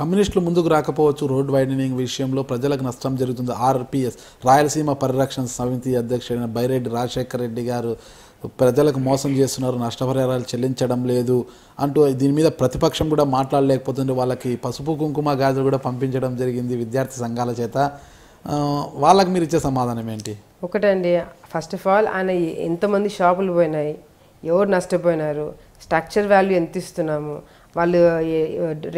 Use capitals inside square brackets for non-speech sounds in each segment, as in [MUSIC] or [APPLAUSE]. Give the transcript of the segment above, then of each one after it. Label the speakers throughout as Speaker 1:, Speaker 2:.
Speaker 1: కమ్యూనిస్టులు ముందుకు రాకపోవచ్చు రోడ్ వైడనింగ్ విషయంలో ప్రజలకు నష్టం జరుగుతుంది. ఆర్పిఎస్ రాయలసీమ పరిరక్షణ సమితి అధ్యక్షుడైన బైరెడ్డి రాజశేఖర రెడ్డి గారు ప్రజలకు మోసం చేస్తున్నారు నష్టపరిహారాలు చెల్లించడం లేదు అంటూ దీని మీద ప్రతిపక్షం కూడా మాట్లాడలేకపోతుంది వాళ్ళకి పసుపు కుంకుమ గాజులు కూడా పంపించడం జరిగింది విద్యార్థి సంఘాల చేత. వాళ్ళకి మీరు ఇచ్చే సమాధానం ఏంటి?
Speaker 2: ఒకటండి ఫస్ట్ ఆఫ్ ఆల్ ఆయన ఎంతమంది షాపులు పోయినాయి. ఎవరు నష్టపోయినారు? స్ట్రక్చర్ వాల్యూ ఎంత ఇస్తున్నాము? వాళ్ళు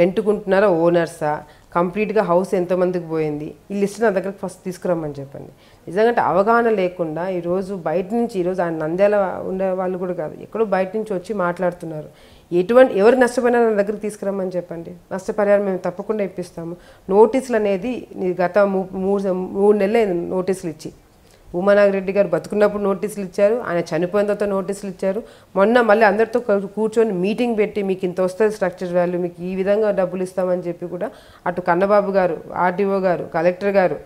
Speaker 2: రెంట్కుంటున్నారా ఓనర్సా? కంప్లీట్గా హౌస్ ఎంతమందికి పోయింది? ఈ లిస్ట్ నా దగ్గరకు ఫస్ట్ తీసుకురమ్మని చెప్పండి. నిజంగా అవగాహన లేకుండా ఈరోజు బయట నుంచి ఈరోజు ఆయన నంద్యాల ఉండే వాళ్ళు కూడా కాదు ఎక్కడో బయట నుంచి వచ్చి మాట్లాడుతున్నారు. ఎటువంటి ఎవరు నష్టపోయినా నా దగ్గరికి తీసుకురమ్మని చెప్పండి? నష్టపరిహారం మేము తప్పకుండా ఇప్పిస్తాము. నోటీసులు అనేది గత మూడు మూడు నెలలు నోటీసులు ఇచ్చి ఉమానాగిరెడ్డి గారు బతుకున్నప్పుడు నోటీసులు ఇచ్చారు. ఆయన చనిపోయిన తర్వాత నోటీసులు ఇచ్చారు. మొన్న మళ్ళీ అందరితో కూర్చొని మీటింగ్ పెట్టి మీకు ఇంత వస్తుంది స్ట్రక్చర్ వాల్యూ మీకు ఈ విధంగా డబ్బులు ఇస్తామని చెప్పి కూడా అటు కన్నబాబు గారు ఆర్డీఓ గారు కలెక్టర్ గారు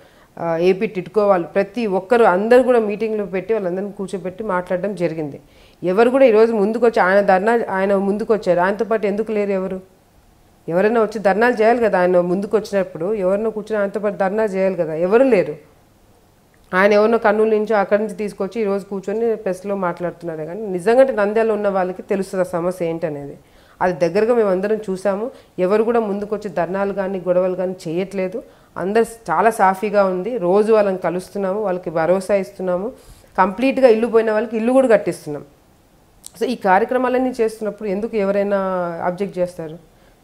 Speaker 2: ఏపీ టిట్కో వాళ్ళు ప్రతి ఒక్కరు అందరూ కూడా మీటింగ్లు పెట్టి వాళ్ళందరినీ కూర్చోబెట్టి మాట్లాడడం జరిగింది. ఎవరు కూడా ఈరోజు ముందుకొచ్చి ఆయన ధర్నా ఆయన ముందుకొచ్చారు. ఆయనతో పాటు ఎందుకు లేరు ఎవరు? ఎవరైనా వచ్చి ధర్నాలు చేయాలి కదా. ఆయన ముందుకు వచ్చినప్పుడు ఎవరినో కూర్చొని ఆయనతో పాటు ధర్నా చేయాలి కదా. ఎవరు లేరు. ఆయన ఎవరినో కర్నూలు నుంచో అక్కడి నుంచి తీసుకొచ్చి ఈరోజు కూర్చొని ప్రెస్లో మాట్లాడుతున్నారు కానీ నిజంగా నంద్యాలు ఉన్న వాళ్ళకి తెలుస్తుంది ఆ సమస్య ఏంటనేది. అది దగ్గరగా మేము అందరం చూసాము. ఎవరు కూడా ముందుకొచ్చి ధర్నాలు కానీ గొడవలు కానీ చేయట్లేదు. అందరు చాలా సాఫీగా ఉంది. రోజు వాళ్ళని కలుస్తున్నాము వాళ్ళకి భరోసా ఇస్తున్నాము. కంప్లీట్గా ఇల్లు పోయిన వాళ్ళకి ఇల్లు కూడా కట్టిస్తున్నాం. సో ఈ కార్యక్రమాలన్నీ చేస్తున్నప్పుడు ఎందుకు ఎవరైనా అబ్జెక్ట్ చేస్తారు?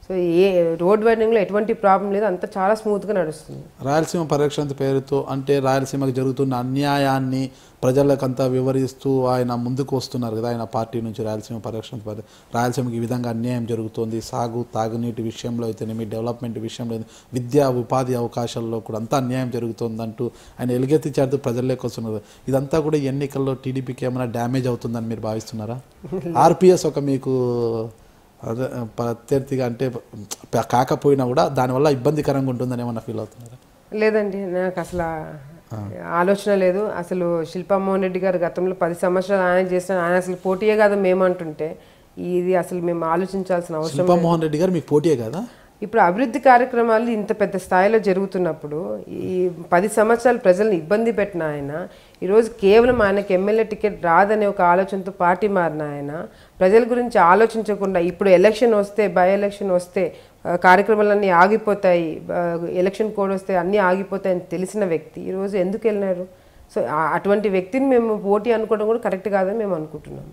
Speaker 2: సో ఏ రోడ్ వైడింగ్లో ఎటువంటి ప్రాబ్లం లేదు అంతా చాలా స్మూత్గా నడుస్తుంది.
Speaker 1: రాయలసీమ పరిరక్షణ పేరుతో అంటే రాయలసీమకు జరుగుతున్న అన్యాయాన్ని ప్రజలకంతా వివరిస్తూ ఆయన ముందుకు వస్తున్నారు కదా ఆయన పార్టీ నుంచి రాయలసీమ పరిరక్షణ పరి- రాయలసీమకి ఈ విధంగా అన్యాయం జరుగుతోంది సాగు తాగునీటి విషయంలో అయితేనేమి డెవలప్మెంట్ విషయంలో విద్యా ఉపాధి అవకాశాల్లో కూడా అంతా అన్యాయం జరుగుతోందంటూ ఆయన ఎలుగెత్తి చాడుతూ ప్రజల్లోకి వస్తున్నారు. ఇదంతా కూడా ఎన్నికల్లో టీడీపీకి ఏమైనా డ్యామేజ్ అవుతుందని మీరు భావిస్తున్నారా? [LAUGHS] ఆర్పిఎస్ ఒక మీకు ప్రత్యర్థిగా అంటే కాకపోయినా కూడా దానివల్ల ఇబ్బందికరంగా ఉంటుందని ఏమన్నా ఫీల్ అవుతున్నారా?
Speaker 2: లేదండి నాకు అసలు ఆలోచన లేదు. అసలు శిల్పామోహన్ రెడ్డి గారు గతంలో పది సంవత్సరాలు ఆయన చేసిన ఆయన అసలు పోటీయే కాదు మేము అంటుంటే ఇది అసలు మేము ఆలోచించాల్సిన అవసరం
Speaker 1: శిల్పామోహన్ రెడ్డి గారు మీకు పోటీయే కదా?
Speaker 2: ఇప్పుడు అభివృద్ధి కార్యక్రమాలు ఇంత పెద్ద స్థాయిలో జరుగుతున్నప్పుడు ఈ పది సంవత్సరాలు ప్రజల్ని ఇబ్బంది పెట్టిన ఆయన ఈరోజు కేవలం ఆయనకు ఎమ్మెల్యే టికెట్ రాదనే ఒక ఆలోచనతో పార్టీ మారిన ఆయన ప్రజల గురించి ఆలోచించకుండా ఇప్పుడు ఎలక్షన్ వస్తే బై ఎలక్షన్ వస్తే కార్యక్రమాలన్నీ ఆగిపోతాయి ఎలక్షన్ కోడ్ వస్తే అన్నీ ఆగిపోతాయని తెలిసిన వ్యక్తి ఈరోజు ఎందుకు వెళ్ళినారు? సో అటువంటి వ్యక్తిని మేము పోటీ అనుకోవడం కూడా కరెక్ట్ కాదని మేము అనుకుంటున్నాము.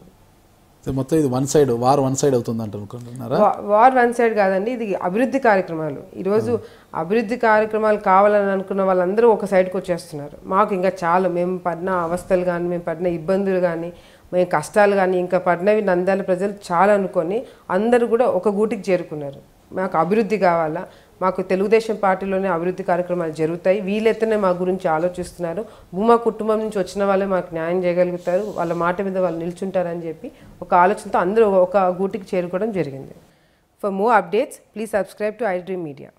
Speaker 1: మొత్తం ఇది one side war one side అవుతుంది అనుకుంటున్నారా?
Speaker 2: వార్ వన్ సైడ్ కాదండి ఇది అభివృద్ధి కార్యక్రమాలు. ఈరోజు అభివృద్ధి కార్యక్రమాలు కావాలని అనుకున్న వాళ్ళందరూ ఒక సైడ్కి వచ్చేస్తున్నారు. మాకు ఇంకా చాలు మేము పడిన అవస్థలు కానీ మేము పడిన ఇబ్బందులు కానీ మేము కష్టాలు కానీ ఇంకా పడినవి నంద్యాల ప్రజలు చాలా అనుకొని అందరూ కూడా ఒక గూటికి చేరుకున్నారు. మాకు అభివృద్ధి కావాలా? మాకు తెలుగుదేశం పార్టీలోనే అభివృద్ధి కార్యక్రమాలు జరుగుతాయి. వీళ్ళైతేనే మా గురించి ఆలోచిస్తున్నారు. భూమా కుటుంబం నుంచి వచ్చిన వాళ్ళే మాకు న్యాయం చేయగలుగుతారు. వాళ్ళ మాట మీద వాళ్ళు నిల్చుంటారని చెప్పి ఒక ఆలోచనతో అందరూ ఒక గూటికి చేరుకోవడం జరిగింది. For more updates please subscribe to I dream media